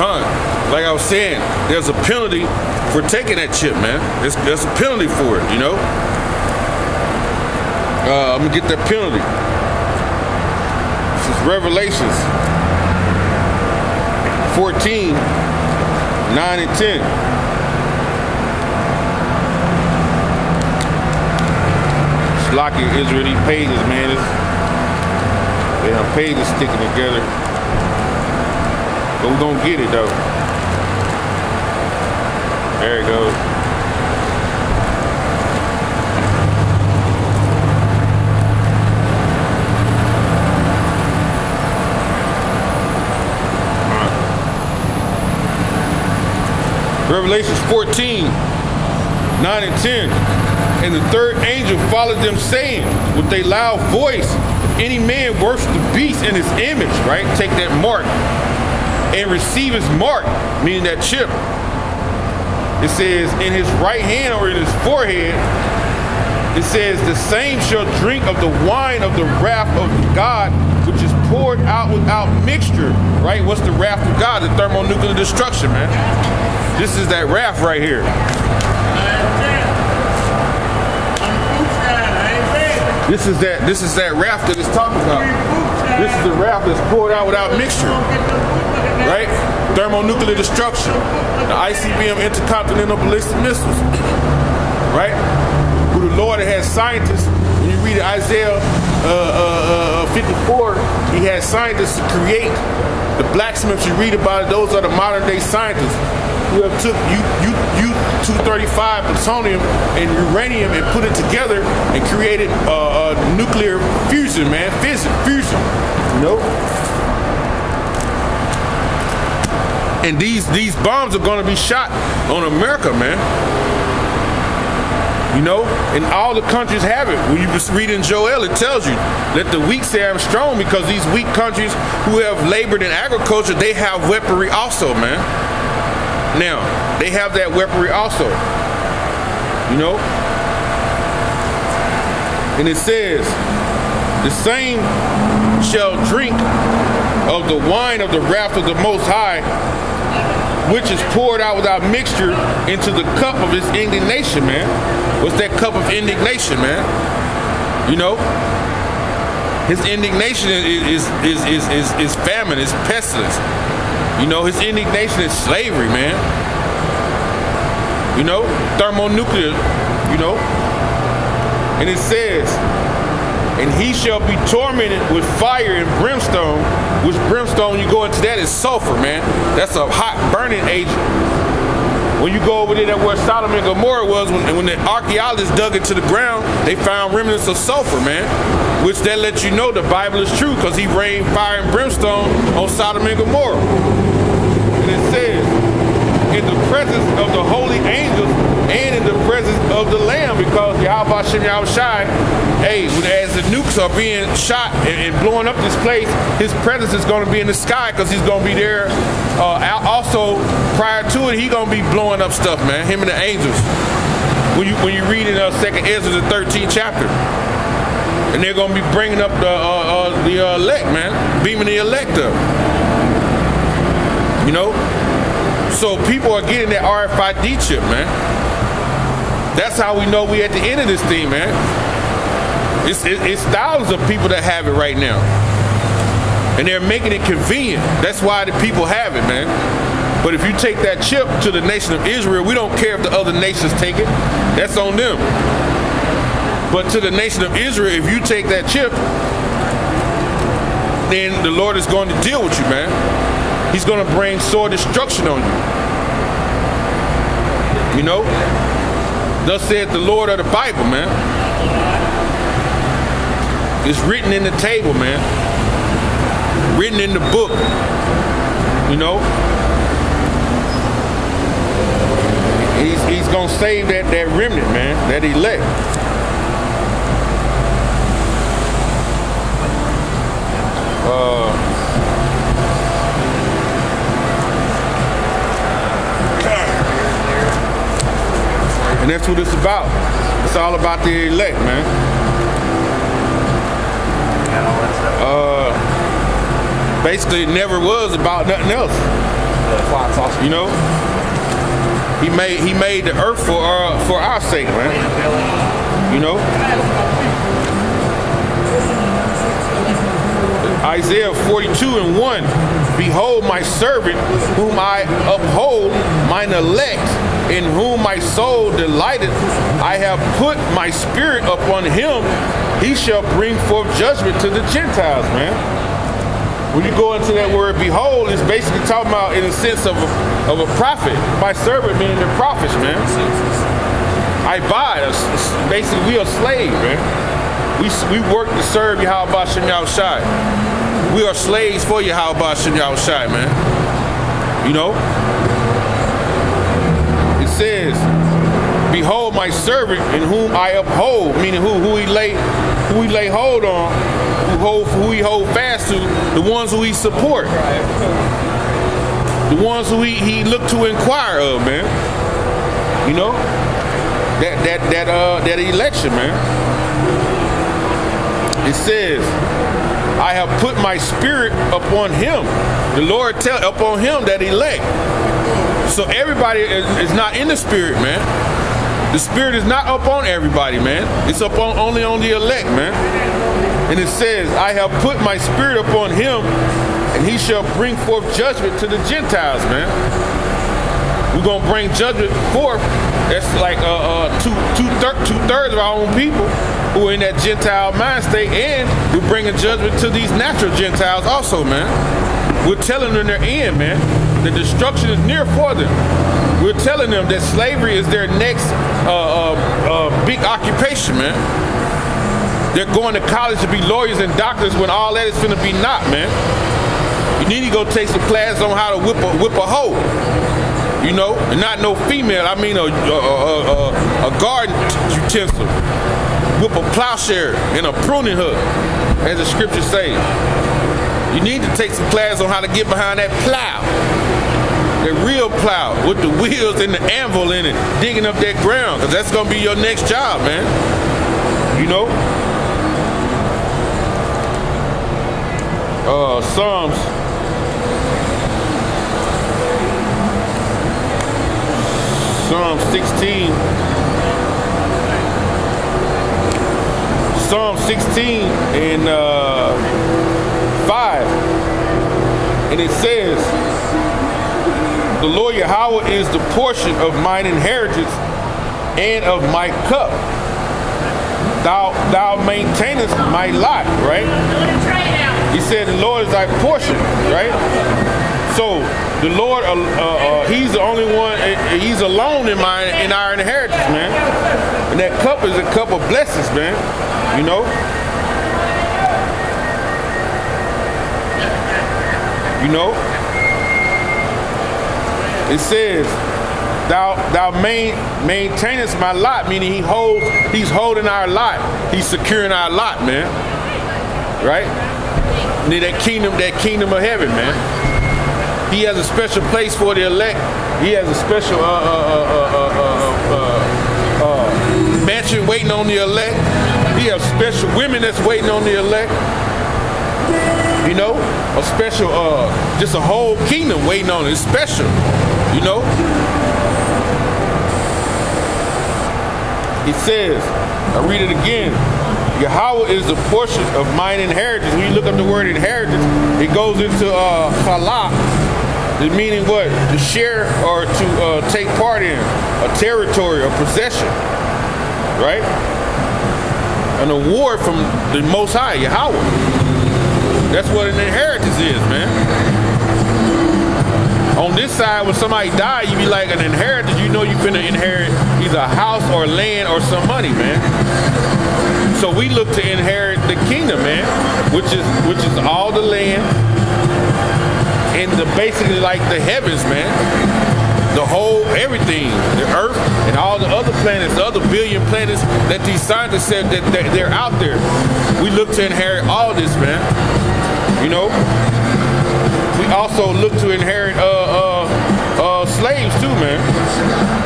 Con, like I was saying, there's a penalty for taking that chip, man. There's, there's a penalty for it, you know? Uh, I'm gonna get that penalty. This is Revelations 14, 9 and 10. Locky Israel, these pages, man. It's, they have pages sticking together. But we're gonna get it though. There it goes. Revelations 14, 9 and 10. And the third angel followed them, saying with a loud voice, any man worship the beast in his image, right? Take that mark and receive his mark, meaning that chip. It says, in his right hand or in his forehead, it says, the same shall drink of the wine of the wrath of God, which is poured out without mixture, right? What's the wrath of God? The thermonuclear destruction, man. This is that wrath right here. This is that this is that wrath that it's talking about. This is the wrath that's poured out without mixture. Right? Thermonuclear destruction. The ICBM intercontinental ballistic missiles. Right? Who the Lord has scientists. When you read Isaiah uh, uh, uh, 54, he has scientists to create the blacksmiths you read about. Those are the modern day scientists who have took U, U, U-235 plutonium and uranium and put it together and created uh, uh, nuclear fusion, man, fission, fusion, you know? And these, these bombs are gonna be shot on America, man. You know, and all the countries have it. When you just read in Joel, it tells you, let the weak say I'm strong because these weak countries who have labored in agriculture, they have weaponry also, man. Now, they have that weaponry also. You know? And it says, the same shall drink of the wine of the wrath of the Most High, which is poured out without mixture into the cup of his indignation, man. What's that cup of indignation, man? You know? His indignation is, is, is, is, is famine, is pestilence. You know, his indignation is slavery, man. You know, thermonuclear, you know. And it says, and he shall be tormented with fire and brimstone, which brimstone, you go into that is sulfur, man. That's a hot burning agent. When you go over there that where Sodom and Gomorrah was, when, when the archaeologists dug into the ground, they found remnants of sulfur, man. Which that lets you know the Bible is true because he rained fire and brimstone on Sodom and Gomorrah And it says, in the presence of the holy angels and in the presence of the Lamb, because Yahweh Shem Shai, hey, as the nukes are being shot and, blowing up this place, his presence is going to be in the sky because he's going to be there. Uh, also, prior to it, he's going to be blowing up stuff, man, him and the angels. When you when you read in uh, Second Ezra, the 13th chapter, and they're going to be bringing up the uh, uh, the elect, man, beaming the elect up. You know? So people are getting that RFID chip, man. That's how we know we at the end of this thing, man. It's, it, it's thousands of people that have it right now. And they're making it convenient. That's why the people have it, man. But if you take that chip to the nation of Israel, we don't care if the other nations take it. That's on them. But to the nation of Israel, if you take that chip, then the Lord is going to deal with you, man. He's going to bring sore destruction on you. You know? Thus said the Lord of the Bible, man. It's written in the table, man. Written in the book. You know? He's, he's going to save that, that remnant, man. That elect. Uh, And that's what it's about. It's all about the elect, man. Uh, basically, it never was about nothing else. You know, he made he made the earth for uh, for our sake, man. You know. Isaiah 42 and 1 Behold my servant, whom I uphold, mine elect, in whom my soul delighted. I have put my spirit upon him. He shall bring forth judgment to the Gentiles, man. When you go into that word behold, it's basically talking about in the sense of a, of a prophet. My servant meaning the prophets, man. I buy us. Basically, we are slave, man. We, we work to serve Yahweh Shem Yahushai. We are slaves for you how Yahweh Shem Yahushai, man. You know? It says, Behold my servant in whom I uphold, meaning who who he lay who he lay hold on, who hold who he hold fast to, the ones who he support. The ones who he, he look to inquire of, man. You know? That that that uh that election, man. It says, I have put my spirit upon him. The Lord tell upon him that elect. So everybody is, is not in the spirit, man. The spirit is not upon everybody, man. It's upon only on the elect, man. And it says, I have put my spirit upon him, and he shall bring forth judgment to the Gentiles, man. We're gonna bring judgment forth. That's like uh, uh, two, two, thir two thirds of our own people who are in that Gentile mind state, and we're bringing judgment to these natural Gentiles also, man. We're telling them their end, man. The destruction is near for them. We're telling them that slavery is their next uh, uh, uh, big occupation, man. They're going to college to be lawyers and doctors when all that is going to be not, man. You need to go take some classes on how to whip a, whip a hoe. You know, and not no female. I mean a, a, a, a garden utensil with a plowshare and a pruning hook, as the scriptures say. You need to take some class on how to get behind that plow. That real plow with the wheels and the anvil in it, digging up that ground, because that's going to be your next job, man. You know? Uh, Psalms Psalm 16 Psalm 16 and uh, 5. And it says, The Lord Yahweh is the portion of mine inheritance and of my cup. Thou thou maintainest my lot, right? He said the Lord is thy portion, right? So the Lord, uh, uh, uh He's the only one. He's alone in my in our inheritance, man. And that cup is a cup of blessings, man. You know? You know? It says, thou thou main, maintainest my lot, meaning he holds, he's holding our lot. He's securing our lot, man. Right? Need that kingdom, that kingdom of heaven, man. He has a special place for the elect. He has a special uh, uh, uh, mansion waiting on the elect. He has special women that's waiting on the elect. You know, a special, uh, just a whole kingdom waiting on it. It's special, you know. He says, I read it again. Yahweh is the portion of mine inheritance. When you look up the word inheritance, it goes into uh, halak, the meaning what? To share or to uh, take part in, a territory, a possession, right? an award from the Most High, Yahweh. That's what an inheritance is, man. On this side, when somebody die, you be like an inheritance. You know you're gonna inherit either a house or land or some money, man. So we look to inherit the kingdom, man, which is which is all the land and the basically like the heavens, man the whole everything, the Earth and all the other planets, the other billion planets that these scientists said that they're out there. We look to inherit all this, man. You know. We also look to inherit uh, uh, uh, slaves too, man.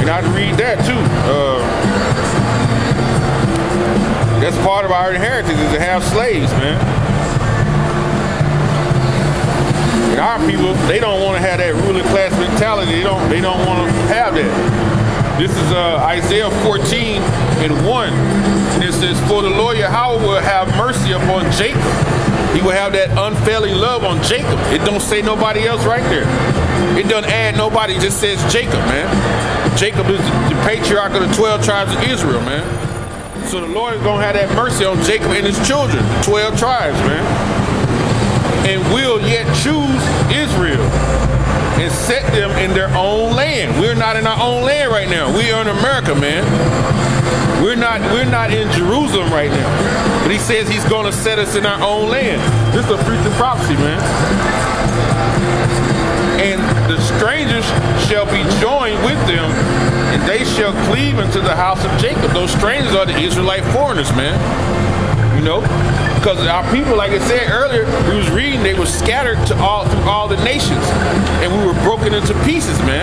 And I read that too. Uh, that's part of our inheritance is to have slaves, man. Our people they don't want to have that ruling class mentality. They don't. They don't want to have that. This is uh, Isaiah 14 and 1. And it says, For the Lord Yahweh will have mercy upon Jacob. He will have that unfailing love on Jacob. It don't say nobody else right there. It doesn't add nobody. It just says Jacob, man. Jacob is the patriarch of the 12 tribes of Israel, man. So the Lord is going to have that mercy on Jacob and his children, the 12 tribes, man. And will yet choose Israel and set them in their own land. We're not in our own land right now. We are in America, man. We're not we're not in Jerusalem right now. But he says he's going to set us in our own land. This is a future prophecy, man. And the strangers shall be joined with them, and they shall cleave unto the house of Jacob. Those strangers are the Israelite foreigners, man. You know, because our people, like I said earlier, we was reading, they were scattered to all through all the nations, and we were broken into pieces, man.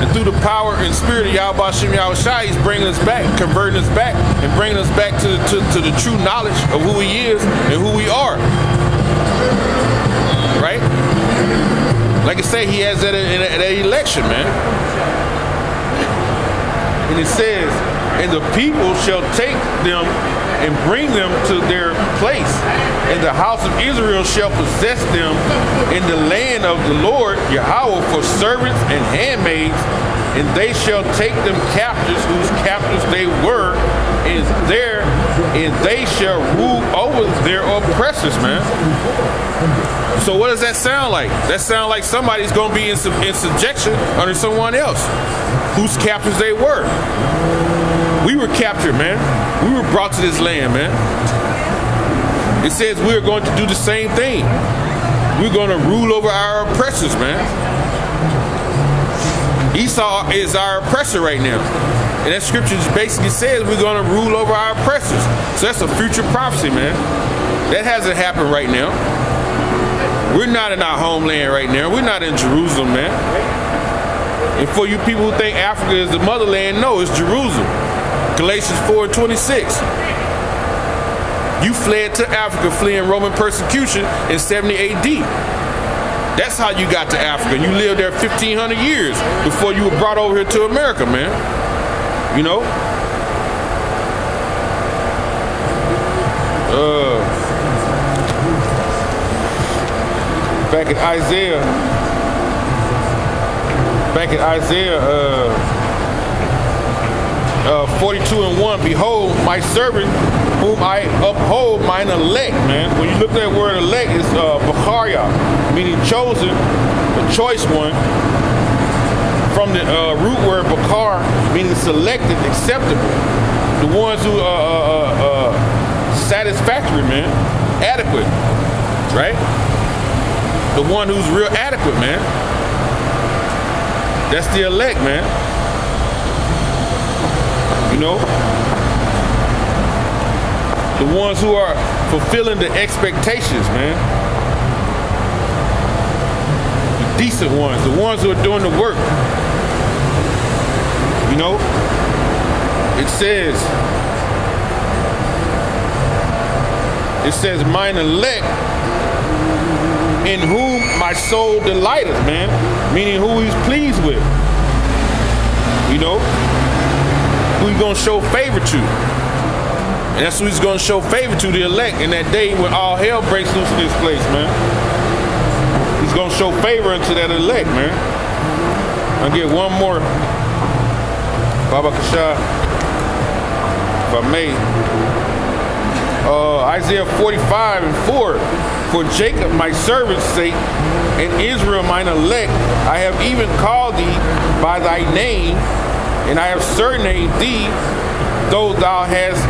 And through the power and spirit of Yahweh Shem Yahushua, he's bringing us back, converting us back, and bringing us back to, to, to the true knowledge of who he is and who we are. Right? Like I say, he has that in that election, man. And it says, and the people shall take them and bring them to their place. And the house of Israel shall possess them in the land of the Lord Yahweh for servants and handmaids, and they shall take them captives whose captives they were, and there and they shall rule over their oppressors, man. So what does that sound like? That sound like somebody's gonna be in, sub in subjection under someone else whose captives they were. We were captured, man. We were brought to this land, man. It says we're going to do the same thing. We're going to rule over our oppressors, man. Esau is our oppressor right now. And that scripture basically says we're going to rule over our oppressors. So that's a future prophecy, man. That hasn't happened right now. We're not in our homeland right now. We're not in Jerusalem, man. And for you people who think Africa is the motherland, no, it's Jerusalem. Galatians 4 and 26. You fled to Africa fleeing Roman persecution in 70 AD. That's how you got to Africa. You lived there 1,500 years before you were brought over here to America, man. You know? Uh, back in Isaiah, back in Isaiah uh, uh, 42 and 1, behold, my servant whom I uphold, mine elect, man. When you look at that word elect, it's uh, meaning chosen, a choice one. From the uh, root word Bakar, meaning selected, acceptable. The ones who are uh, uh, uh, satisfactory, man, adequate, right? The one who's real adequate, man. That's the elect, man. Know? The ones who are fulfilling the expectations, man. The decent ones, the ones who are doing the work. You know? It says, it says, mine elect in whom my soul delighteth, man. Meaning who he's pleased with. You know? Who he's gonna show favor to. And that's who he's gonna show favor to, the elect, in that day when all hell breaks loose in this place, man. He's gonna show favor unto that elect, man. I'll get one more. Baba Kasha, if I may. Uh, Isaiah 45 and 4. For Jacob my servant's sake, and Israel mine elect, I have even called thee by thy name, and I have surnamed thee, though thou hast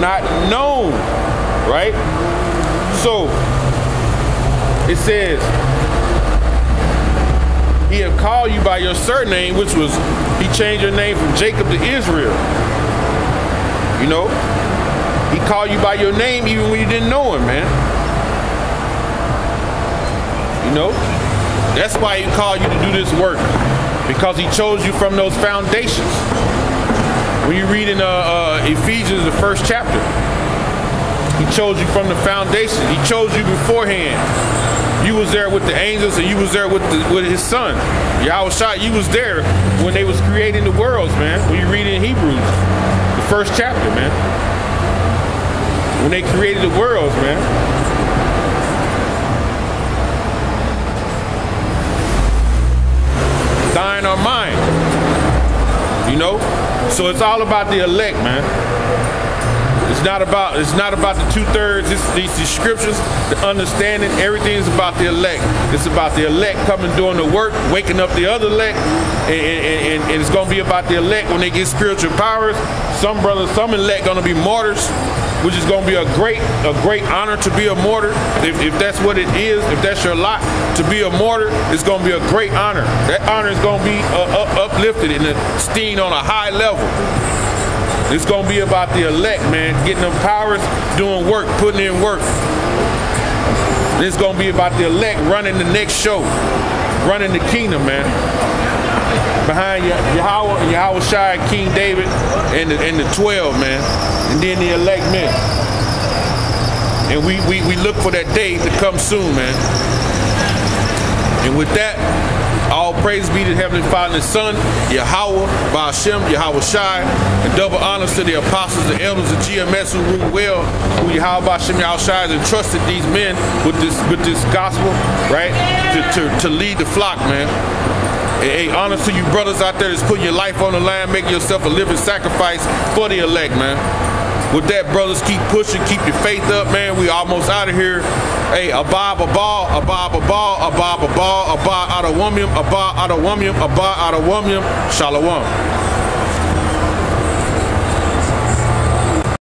not known. Right? So, it says, he have called you by your surname, which was, he changed your name from Jacob to Israel. You know? He called you by your name even when you didn't know him, man. You know? That's why he called you to do this work. Because he chose you from those foundations. When you read in uh, uh, Ephesians, the first chapter, He chose you from the foundation. He chose you beforehand. You was there with the angels and you was there with the, with his son. Yahweh shot, you was there when they was creating the worlds, man. When you read in Hebrews, the first chapter, man. When they created the worlds, man. Thine are mine. You know? So it's all about the elect, man. It's not about it's not about the two thirds. It's these scriptures, the understanding, everything is about the elect. It's about the elect coming doing the work, waking up the other elect, and, and, and, and it's gonna be about the elect when they get spiritual powers. Some brothers, some elect gonna be martyrs, which is gonna be a great a great honor to be a martyr. If, if that's what it is, if that's your lot to be a martyr, it's gonna be a great honor. That honor is gonna be uh, up, uplifted and esteemed on a high level. It's gonna be about the elect, man, getting them powers, doing work, putting in work. It's gonna be about the elect running the next show, running the kingdom, man. Behind Yahweh, and Yahweh Shai, King David, and the, and the 12, man. And then the elect men. And we, we, we look for that day to come soon, man. And with that, all praise be to Heavenly Father and Son, Yahweh, Ba'ashem, Yahweh Shai, and double honors to the apostles, the elders of GMS who rule well, who Yahweh Ba'ashem, Yahweh Shai has entrusted these men with this with this gospel, right? To, to, to lead the flock, man. Hey, honor to you brothers out there that's putting your life on the line, making yourself a living sacrifice for the elect, man. With that, brothers, keep pushing, keep your faith up, man. We almost out of here. Hey, Abab Abal, Abab Abal, Abab Abal, Abba Adawamium, Abba Adawamium, Abba Adawamium, Shalom.